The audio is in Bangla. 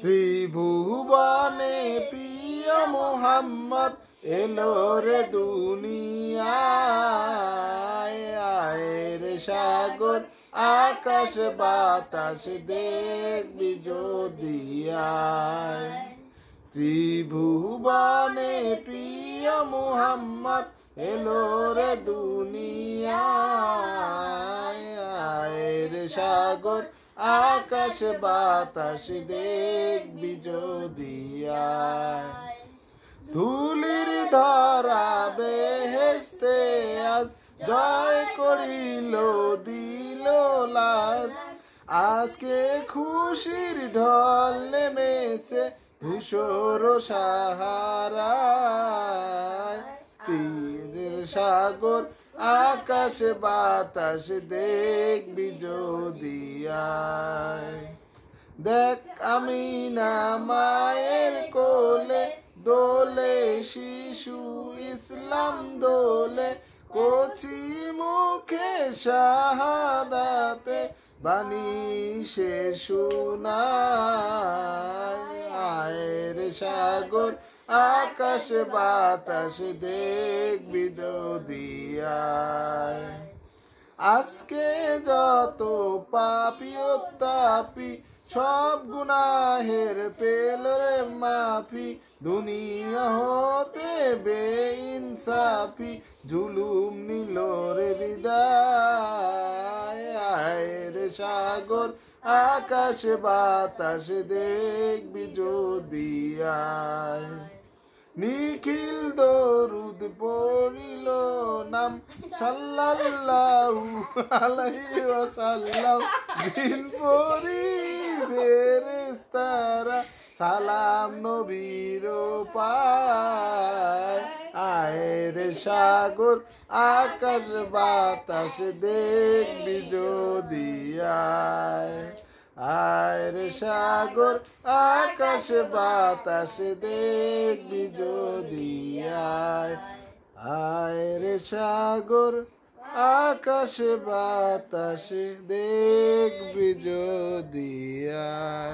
ত্রিভুবনে প্রিয় মোহাম্মদ এলো রে দুনিয়ায়। সাগর, আকাশ, বাতাস দেখবি যদি ত্রিভুবনে প্রিয় মোহাম্মদ এলো রে দুনিয়ায়। আয়ের সাগর আকাশ বাতাস দেখবি যদি ধুলির ধরা বেহেস্তে আজ জয় করিল দিল লাজ আজকে খুশির ঢল নেমেছে ধূসর সাহারায়। তীর সাগর আকাশ বাতাস দেখবি আমি না মায়ের কোলে দোলে, শিশু ইসলাম দোলে, কচি মুখে শাহাদাতে বাণী সে আয়ের সাগর, আকাশ বাতাস দেখবি যদি আয়। আজকে যত পাপি ও তাপি সব গুনাহের পেল রে মাফি। দুনিয়া হতে বেইনসাফি। জুলুম নিল রে বিদায়। সাগর, আকাশ, বাতাস দেখবি যদি নিখিল দরুদ পড়িল নাম। সাল্লাল্লাহু আলাইহি ওয়াসাল্লাম। দিন পরি ফেরেশতারা সালাম নবীর পায়। আয়ের সাগর, আকাশ বাতাস দেখবি যদি আয়। আয়ের সাগর, আকাশ বাতাস দেখবি যদি আয়। আয়ের সাগর আকাশ বাতাসে দেখবি যদি আয়।